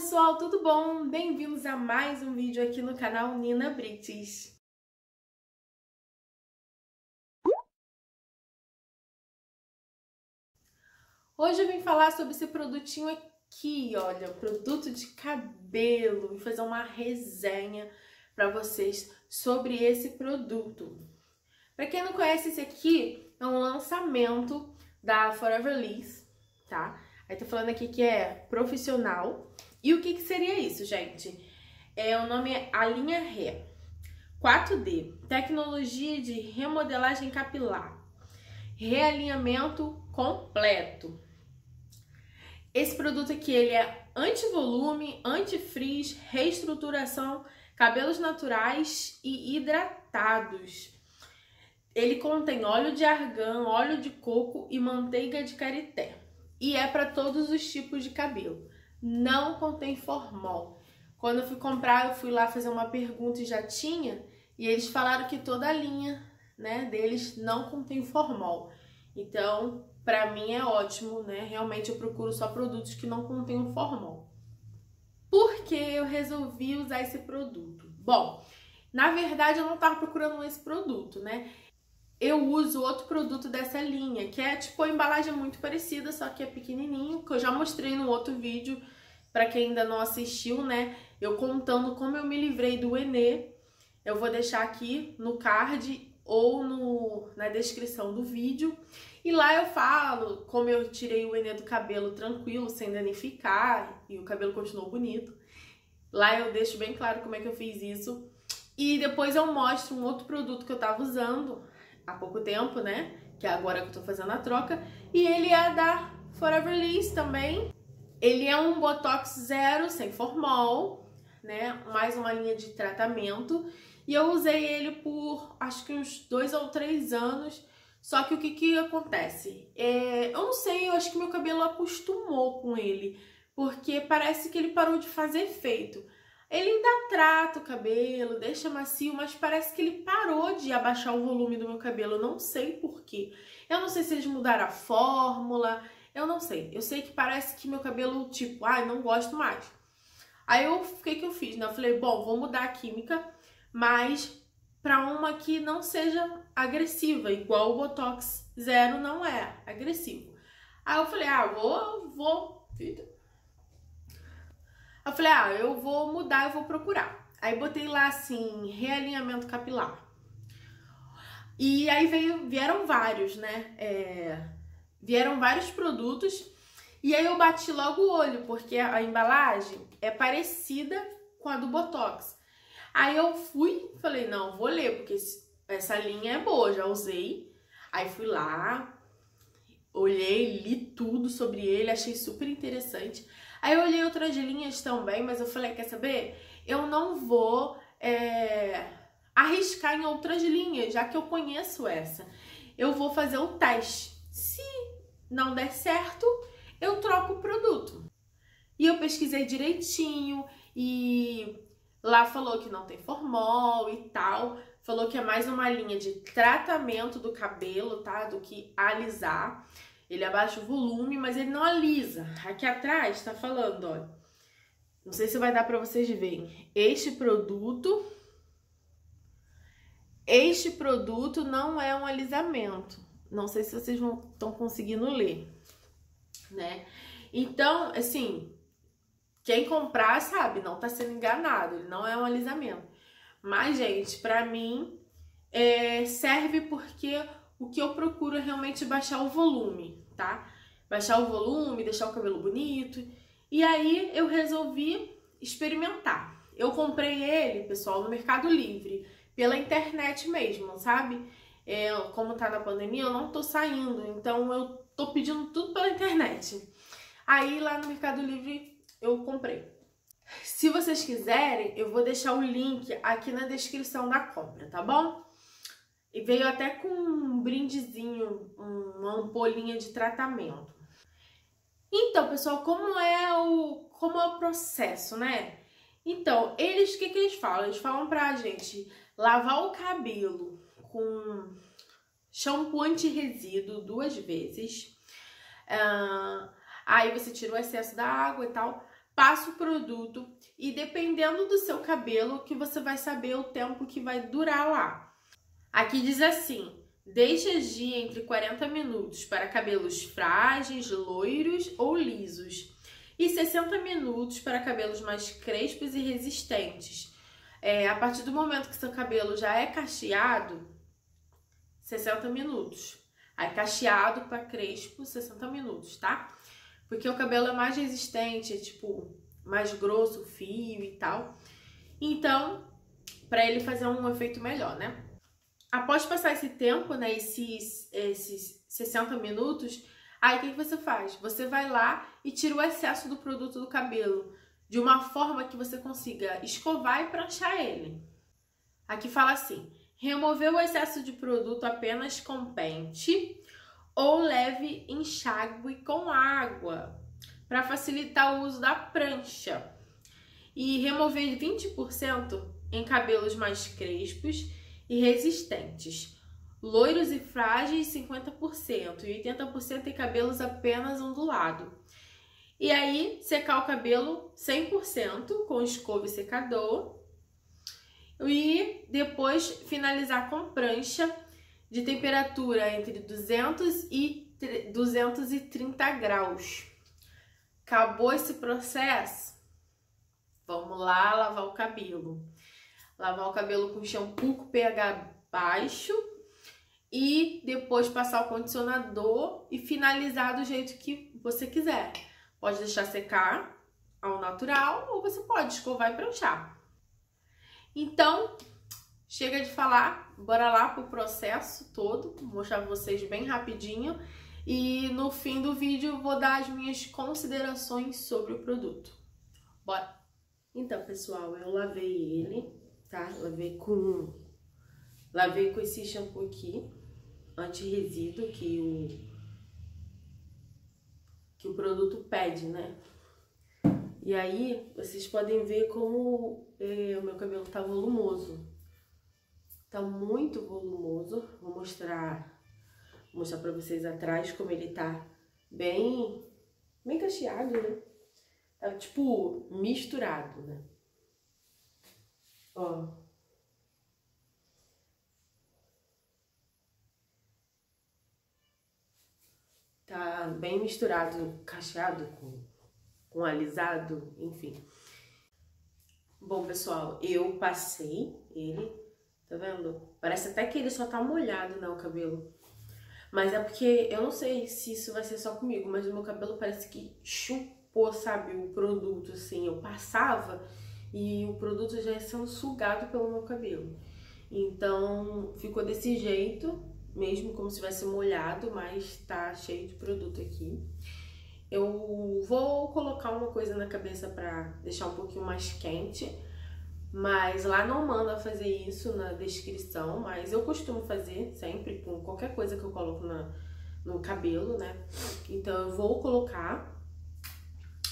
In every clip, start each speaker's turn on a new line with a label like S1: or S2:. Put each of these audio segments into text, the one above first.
S1: pessoal, tudo bom? Bem-vindos a mais um vídeo aqui no canal Nina Brites. Hoje eu vim falar sobre esse produtinho aqui, olha, produto de cabelo, vim fazer uma resenha para vocês sobre esse produto. Para quem não conhece, esse aqui é um lançamento da Forever Liss, tá? Aí tá falando aqui que é profissional. E o que, que seria isso, gente? É, o nome é a linha Ré. 4D, tecnologia de remodelagem capilar. Realinhamento completo. Esse produto aqui, ele é anti-volume, anti-frizz, reestruturação, cabelos naturais e hidratados. Ele contém óleo de argan, óleo de coco e manteiga de karité e é para todos os tipos de cabelo. Não contém formol. Quando eu fui comprar, eu fui lá fazer uma pergunta e já tinha, e eles falaram que toda a linha, né, deles não contém formol. Então, para mim é ótimo, né? Realmente eu procuro só produtos que não contenham formol. Por que eu resolvi usar esse produto? Bom, na verdade eu não estava procurando esse produto, né? eu uso outro produto dessa linha, que é tipo a embalagem muito parecida, só que é pequenininho, que eu já mostrei no outro vídeo, para quem ainda não assistiu, né? Eu contando como eu me livrei do Enê. Eu vou deixar aqui no card ou no, na descrição do vídeo. E lá eu falo como eu tirei o Enê do cabelo tranquilo, sem danificar, e o cabelo continuou bonito. Lá eu deixo bem claro como é que eu fiz isso. E depois eu mostro um outro produto que eu tava usando, há pouco tempo, né? Que é agora que eu tô fazendo a troca. E ele é da Forever Liss também. Ele é um Botox zero, sem formol, né? Mais uma linha de tratamento. E eu usei ele por acho que uns dois ou três anos. Só que o que que acontece? É, eu não sei, eu acho que meu cabelo acostumou com ele. Porque parece que ele parou de fazer efeito. Ele ainda trata o cabelo, deixa macio, mas parece que ele parou de abaixar o volume do meu cabelo. Eu não sei porquê. Eu não sei se eles mudaram a fórmula. Eu não sei. Eu sei que parece que meu cabelo, tipo, ai, ah, não gosto mais. Aí eu, o que que eu fiz? Né? Eu falei, bom, vou mudar a química, mas para uma que não seja agressiva, igual o Botox Zero não é agressivo. Aí eu falei, ah, vou, vou, eu falei, ah, eu vou mudar, eu vou procurar. Aí botei lá assim, realinhamento capilar. E aí veio, vieram vários, né? É, vieram vários produtos. E aí eu bati logo o olho, porque a embalagem é parecida com a do Botox. Aí eu fui, falei, não, vou ler, porque essa linha é boa, já usei. Aí fui lá, olhei, li tudo sobre ele, achei super interessante. Aí eu olhei outras linhas também, mas eu falei, quer saber? Eu não vou é, arriscar em outras linhas, já que eu conheço essa. Eu vou fazer o teste. Se não der certo, eu troco o produto. E eu pesquisei direitinho e lá falou que não tem formol e tal. Falou que é mais uma linha de tratamento do cabelo, tá? Do que alisar. Ele abaixa o volume, mas ele não alisa. Aqui atrás tá falando, ó. Não sei se vai dar para vocês verem. Este produto este produto não é um alisamento. Não sei se vocês estão conseguindo ler, né? Então, assim, quem comprar sabe, não tá sendo enganado, ele não é um alisamento. Mas, gente, pra mim, é, serve porque o que eu procuro é realmente baixar o volume, tá? Baixar o volume, deixar o cabelo bonito. E aí eu resolvi experimentar. Eu comprei ele, pessoal, no Mercado Livre, pela internet mesmo, sabe? É, como tá na pandemia, eu não tô saindo, então eu tô pedindo tudo pela internet. Aí lá no Mercado Livre eu comprei. Se vocês quiserem, eu vou deixar o link aqui na descrição da compra, tá bom? E veio até com um brindezinho, uma ampolinha de tratamento. Então, pessoal, como é o como é o processo, né? Então, eles o que, que eles falam? Eles falam pra gente lavar o cabelo com shampoo anti-resíduo duas vezes. Uh, aí você tira o excesso da água e tal. passa o produto e dependendo do seu cabelo que você vai saber o tempo que vai durar lá. Aqui diz assim: deixe agir entre 40 minutos para cabelos frágeis, loiros ou lisos e 60 minutos para cabelos mais crespos e resistentes. É, a partir do momento que seu cabelo já é cacheado, 60 minutos. Aí cacheado para crespo, 60 minutos, tá? Porque o cabelo é mais resistente, é tipo mais grosso, fio e tal. Então, para ele fazer um efeito melhor, né? Após passar esse tempo, né, esses, esses 60 minutos, aí o que, que você faz? Você vai lá e tira o excesso do produto do cabelo, de uma forma que você consiga escovar e pranchar ele. Aqui fala assim: remover o excesso de produto apenas com pente ou leve enxágue com água para facilitar o uso da prancha e remover 20% em cabelos mais crespos e resistentes. Loiros e frágeis, 50%, e 80% em cabelos apenas ondulado. E aí, secar o cabelo 100% com escova e secador. E depois finalizar com prancha de temperatura entre 200 e 230 graus. Acabou esse processo? Vamos lá lavar o cabelo lavar o cabelo com shampoo com pH baixo e depois passar o condicionador e finalizar do jeito que você quiser. Pode deixar secar ao natural ou você pode escovar e pranchar. Então, chega de falar, bora lá pro processo todo, vou mostrar pra vocês bem rapidinho e no fim do vídeo vou dar as minhas considerações sobre o produto. Bora! Então, pessoal, eu lavei ele, tá? Lavei com, lavei com esse shampoo aqui, anti-resíduo, que o, que o produto pede, né? E aí, vocês podem ver como é, o meu cabelo tá volumoso. Tá muito volumoso. Vou mostrar, vou mostrar pra vocês atrás como ele tá bem, bem cacheado, né? Tá tipo misturado, né? Ó. Tá bem misturado, cacheado com, com alisado, enfim. Bom, pessoal, eu passei ele, tá vendo? Parece até que ele só tá molhado, né, o cabelo. Mas é porque eu não sei se isso vai ser só comigo, mas o meu cabelo parece que chupou, sabe, o produto, assim. Eu passava e o produto já é sendo sugado pelo meu cabelo. Então ficou desse jeito, mesmo como se tivesse molhado, mas tá cheio de produto aqui. Eu vou colocar uma coisa na cabeça para deixar um pouquinho mais quente, mas lá não manda fazer isso na descrição, mas eu costumo fazer sempre com qualquer coisa que eu coloco na, no cabelo, né? Então eu vou colocar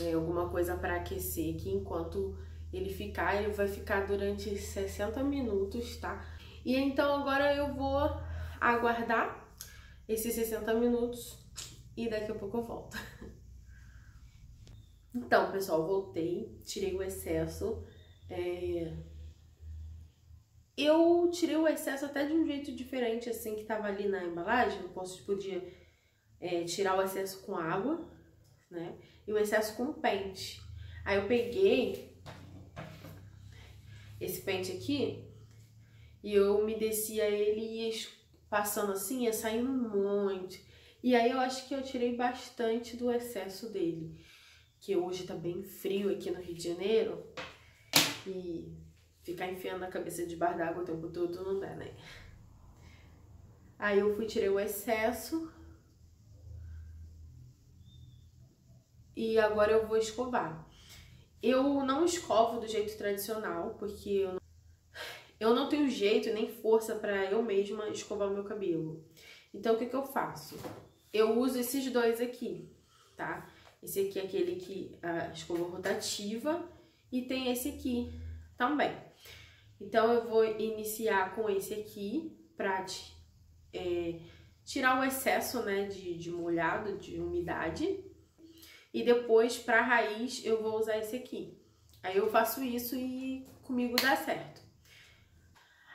S1: é, alguma coisa para aquecer aqui enquanto ele ficar, ele vai ficar durante 60 minutos, tá? E então agora eu vou aguardar esses 60 minutos e daqui a pouco eu volto. Então, pessoal, voltei, tirei o excesso. É... Eu tirei o excesso até de um jeito diferente, assim, que tava ali na embalagem. Eu posso, podia é, tirar o excesso com água, né? E o excesso com pente. Aí eu peguei esse pente aqui, e eu me descia ele e ia passando assim, ia saindo um monte. E aí eu acho que eu tirei bastante do excesso dele, que hoje tá bem frio aqui no Rio de Janeiro, e ficar enfiando a cabeça de bar d'água o tempo todo não dá, né? Aí eu fui, tirei o excesso, e agora eu vou escovar. Eu não escovo do jeito tradicional, porque eu não, eu não tenho jeito nem força para eu mesma escovar o meu cabelo. Então, o que, que eu faço? Eu uso esses dois aqui, tá? Esse aqui é aquele que a escova rotativa e tem esse aqui também. Então, eu vou iniciar com esse aqui pra é, tirar o excesso, né, de, de molhado, de umidade e depois para raiz eu vou usar esse aqui. Aí eu faço isso e comigo dá certo.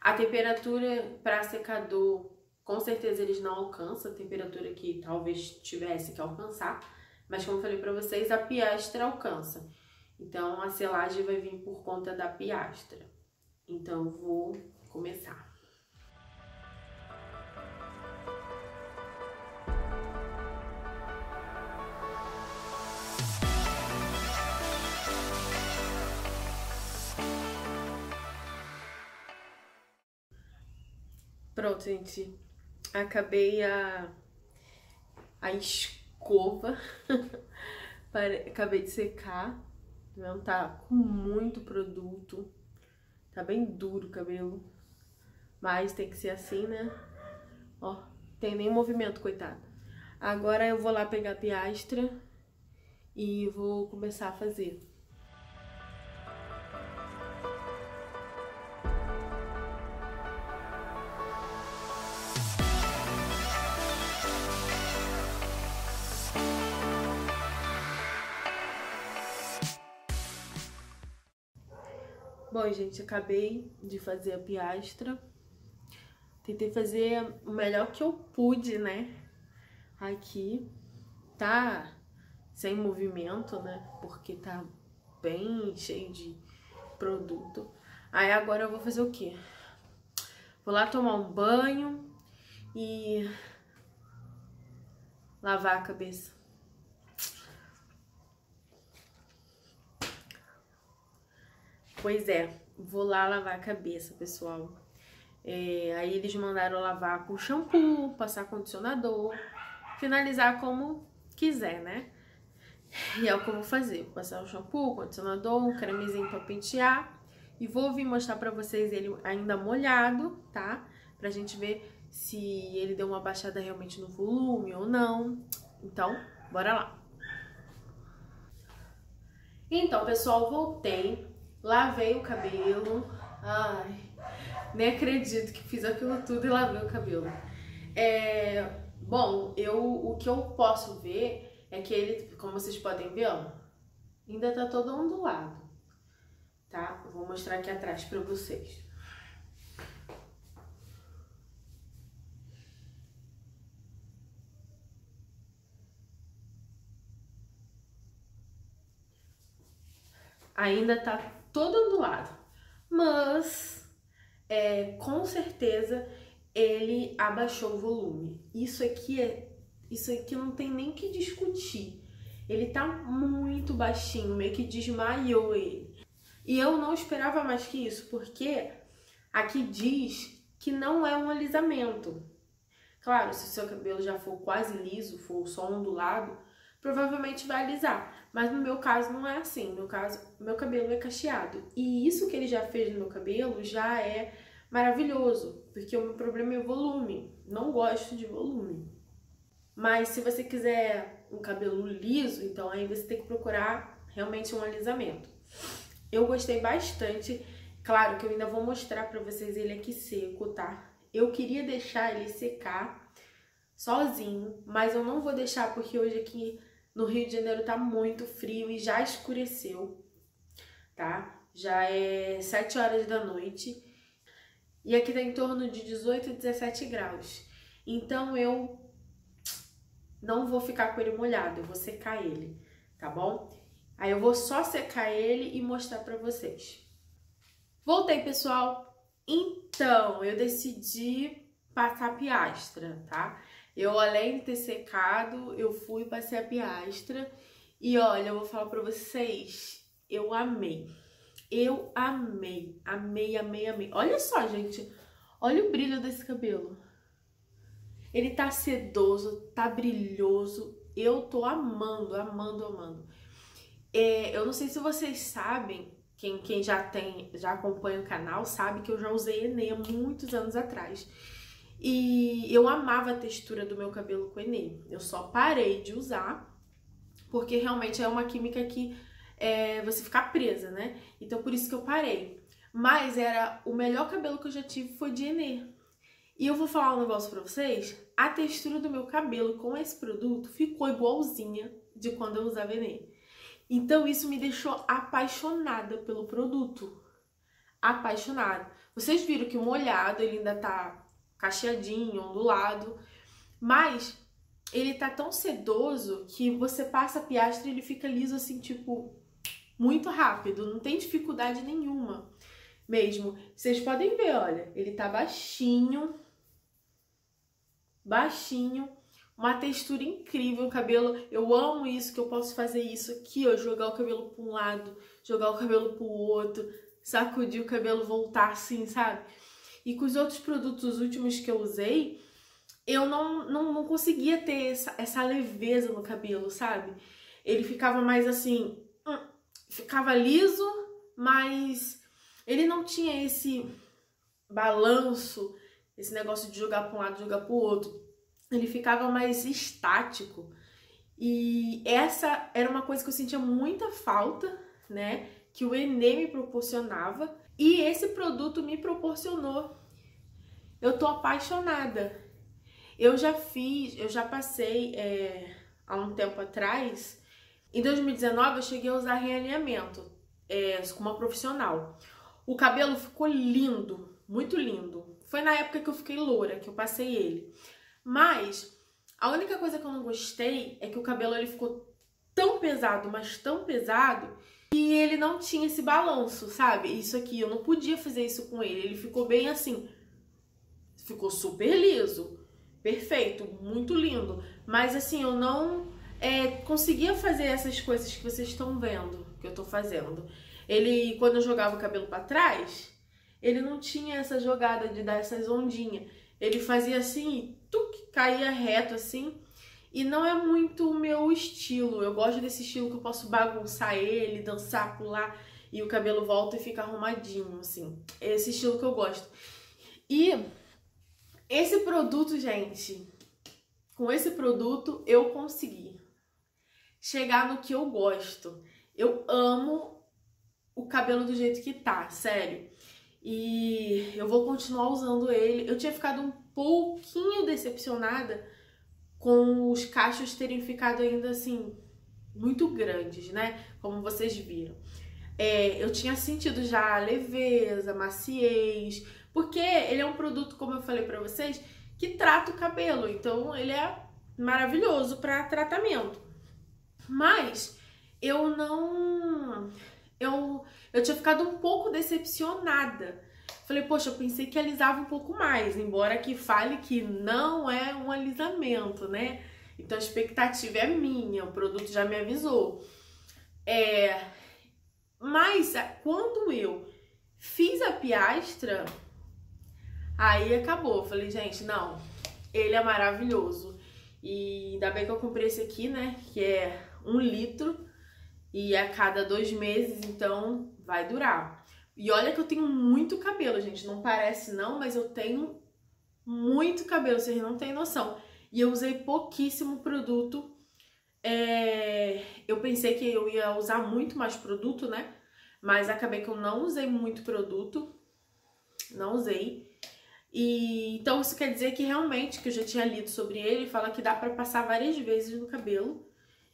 S1: A temperatura para secador, com certeza eles não alcançam a temperatura que talvez tivesse que alcançar, mas como eu falei para vocês, a piastra alcança. Então a selagem vai vir por conta da piastra. Então vou começar. Pronto, gente. Acabei a, a escova. Acabei de secar. Não tá com muito produto. Tá bem duro o cabelo. Mas tem que ser assim, né? Ó, tem nem movimento, coitado. Agora eu vou lá pegar a piastra e vou começar a fazer. Gente, acabei de fazer a piastra. Tentei fazer o melhor que eu pude, né? Aqui. Tá sem movimento, né? Porque tá bem cheio de produto. Aí agora eu vou fazer o quê? Vou lá tomar um banho e lavar a cabeça. Pois é, vou lá lavar a cabeça, pessoal. É, aí eles mandaram lavar com shampoo, passar condicionador, finalizar como quiser, né? E é o que eu vou fazer. Vou passar o shampoo, condicionador, um cremezinho pra pentear. E vou vir mostrar pra vocês ele ainda molhado, tá? Pra gente ver se ele deu uma baixada realmente no volume ou não. Então, bora lá. Então, pessoal, voltei. Lavei o cabelo. Ai, nem acredito que fiz aquilo tudo e lavei o cabelo. É, bom, eu, o que eu posso ver é que ele, como vocês podem ver, ó, ainda tá todo ondulado, tá? Vou mostrar aqui atrás pra vocês. Ainda tá todo ondulado. Mas, é, com certeza, ele abaixou o volume. Isso aqui é, isso aqui não tem nem que discutir. Ele tá muito baixinho, meio que desmaiou ele. E eu não esperava mais que isso, porque aqui diz que não é um alisamento. Claro, se o seu cabelo já for quase liso, for só ondulado, provavelmente vai alisar. Mas no meu caso não é assim. No meu caso, meu cabelo é cacheado. E isso que ele já fez no meu cabelo já é maravilhoso, porque o meu problema é volume. Não gosto de volume. Mas se você quiser um cabelo liso, então aí você tem que procurar realmente um alisamento. Eu gostei bastante. Claro que eu ainda vou mostrar para vocês ele aqui seco, tá? Eu queria deixar ele secar sozinho, mas eu não vou deixar porque hoje aqui no Rio de Janeiro tá muito frio e já escureceu, tá? Já é 7 horas da noite e aqui tá em torno de 18 a 17 graus. Então eu não vou ficar com ele molhado, eu vou secar ele, tá bom? Aí eu vou só secar ele e mostrar pra vocês. Voltei, pessoal. Então, eu decidi passar piastra, tá? Eu, além de ter secado, eu fui passei a piastra. E olha, eu vou falar pra vocês, eu amei. Eu amei, amei, amei, amei. Olha só, gente, olha o brilho desse cabelo. Ele tá sedoso, tá brilhoso. Eu tô amando, amando, amando. É, eu não sei se vocês sabem, quem, quem já tem, já acompanha o canal, sabe que eu já usei Enê muitos anos atrás. E eu amava a textura do meu cabelo com Enê. Eu só parei de usar porque realmente é uma química que é, você fica presa, né? Então por isso que eu parei. Mas era o melhor cabelo que eu já tive foi de Enê. E eu vou falar um negócio pra vocês. A textura do meu cabelo com esse produto ficou igualzinha, de quando eu usava Enê. Então isso me deixou apaixonada pelo produto. Apaixonada. Vocês viram que o molhado ele ainda tá cacheadinho, ondulado, mas ele tá tão sedoso que você passa a piastra e ele fica liso assim, tipo, muito rápido, não tem dificuldade nenhuma mesmo. Vocês podem ver, olha, ele tá baixinho, baixinho, uma textura incrível, o cabelo, eu amo isso, que eu posso fazer isso aqui, ó, jogar o cabelo para um lado, jogar o cabelo para o outro, sacudir o cabelo, voltar assim, sabe? E com os outros produtos últimos que eu usei, eu não, não, não conseguia ter essa, essa leveza no cabelo, sabe? Ele ficava mais assim, hum, ficava liso, mas ele não tinha esse balanço, esse negócio de jogar para um lado, jogar para o outro. Ele ficava mais estático. E essa era uma coisa que eu sentia muita falta, né? Que o Enê me proporcionava. E esse produto me proporcionou. Eu tô apaixonada. Eu já fiz, eu já passei é, há um tempo atrás. Em 2019 eu cheguei a usar realinhamento é, com uma profissional. O cabelo ficou lindo, muito lindo. Foi na época que eu fiquei loura que eu passei ele. Mas a única coisa que eu não gostei é que o cabelo ele ficou tão pesado, mas tão pesado, que ele não tinha esse balanço, sabe? Isso aqui, eu não podia fazer isso com ele. Ele ficou bem assim, ficou super liso, perfeito, muito lindo. Mas assim, eu não é, conseguia fazer essas coisas que vocês estão vendo que eu tô fazendo. Ele, quando eu jogava o cabelo para trás, ele não tinha essa jogada de dar essas ondinhas. Ele fazia assim, tuc, caía reto assim. E não é muito o meu estilo. Eu gosto desse estilo que eu posso bagunçar ele, dançar, pular e o cabelo volta e fica arrumadinho, assim. É esse estilo que eu gosto. E esse produto, gente, com esse produto eu consegui chegar no que eu gosto. Eu amo o cabelo do jeito que tá, sério. E eu vou continuar usando ele. Eu tinha ficado um pouquinho decepcionada com os cachos terem ficado ainda assim muito grandes, né? Como vocês viram. É, eu tinha sentido já leveza, maciez, porque ele é um produto, como eu falei para vocês, que trata o cabelo. Então ele é maravilhoso para tratamento. Mas eu não eu, eu tinha ficado um pouco decepcionada. Falei, poxa, eu pensei que alisava um pouco mais, embora que fale que não é um alisamento, né? Então a expectativa é minha, o produto já me avisou. É, mas quando eu fiz a piastra, aí acabou. Falei, gente, não, ele é maravilhoso. E ainda bem que eu comprei esse aqui, né? Que é um litro e a cada dois meses, então vai durar. E olha que eu tenho muito cabelo, gente. Não parece não, mas eu tenho muito cabelo, vocês não têm noção. E eu usei pouquíssimo produto. É... Eu pensei que eu ia usar muito mais produto, né? Mas acabei que eu não usei muito produto. Não usei. E então isso quer dizer que realmente, que eu já tinha lido sobre ele, fala que dá para passar várias vezes no cabelo.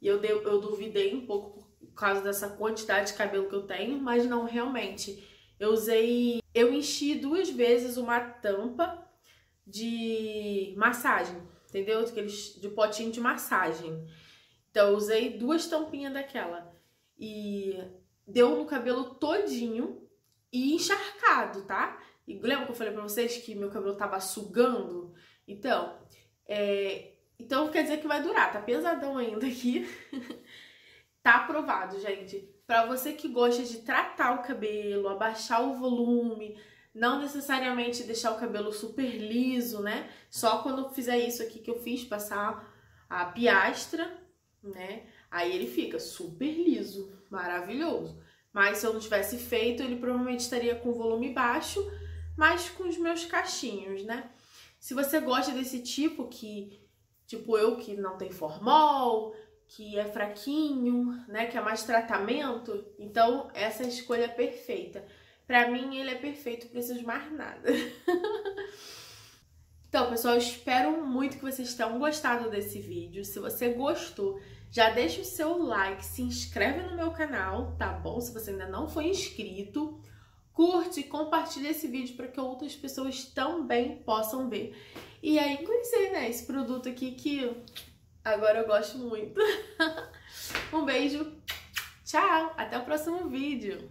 S1: E eu, eu duvidei um pouco por causa dessa quantidade de cabelo que eu tenho, mas não realmente. Eu usei, eu enchi duas vezes uma tampa de massagem, entendeu? Aqueles de potinho de massagem. Então eu usei duas tampinhas daquela e deu no cabelo todinho e encharcado, tá? E lembra que eu falei pra vocês que meu cabelo tava sugando? Então, é, então quer dizer que vai durar, tá pesadão ainda aqui. Tá aprovado, gente. Para você que gosta de tratar o cabelo, abaixar o volume, não necessariamente deixar o cabelo super liso, né? Só quando fizer isso aqui que eu fiz, passar a piastra, né? Aí ele fica super liso, maravilhoso. Mas se eu não tivesse feito, ele provavelmente estaria com volume baixo, mas com os meus cachinhos, né? Se você gosta desse tipo que, tipo eu que não tem formol, que é fraquinho, né, que é mais tratamento, então essa é a escolha perfeita. Para mim ele é perfeito, não preciso mais nada. então, pessoal, espero muito que vocês tenham gostado desse vídeo. Se você gostou, já deixa o seu like, se inscreve no meu canal, tá bom? Se você ainda não foi inscrito, curte, e compartilha esse vídeo para que outras pessoas também possam ver. E aí conhecer, né, esse produto aqui que Agora eu gosto muito. um beijo, tchau, até o próximo vídeo.